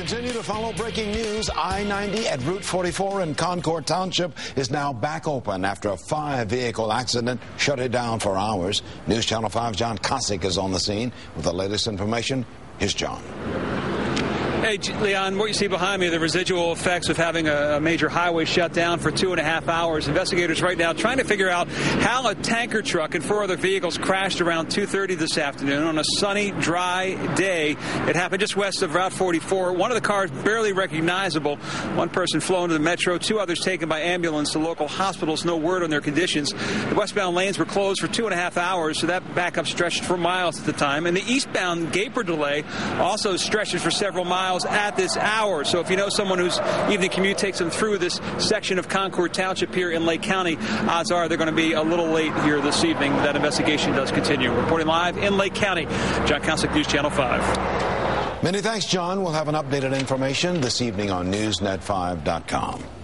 continue to follow breaking news. I-90 at Route 44 in Concord Township is now back open after a five-vehicle accident shut it down for hours. News Channel 5 John Kosich is on the scene with the latest information. Here's John. Hey, Leon, what you see behind me are the residual effects of having a, major highway shut down for two and a half hours. Investigators right now trying to figure out how a tanker truck and four other vehicles crashed around 2.30 this afternoon on a sunny, dry day. It happened just west of Route 44. One of the cars barely recognizable. One person flown to the metro, two others taken by ambulance to local hospitals. No word on their conditions. The westbound lanes were closed for two and a half hours, so that backup stretched for miles at the time. And the eastbound Gaper delay also stretches for several miles miles at this hour. So if you know someone whose evening commute takes them through this section of Concord Township here in Lake County, odds are they're going to be a little late here this evening. That investigation does continue. Reporting live in Lake County, John Kosich, News Channel 5. Many thanks, John. We'll have an updated information this evening on NewsNet5.com.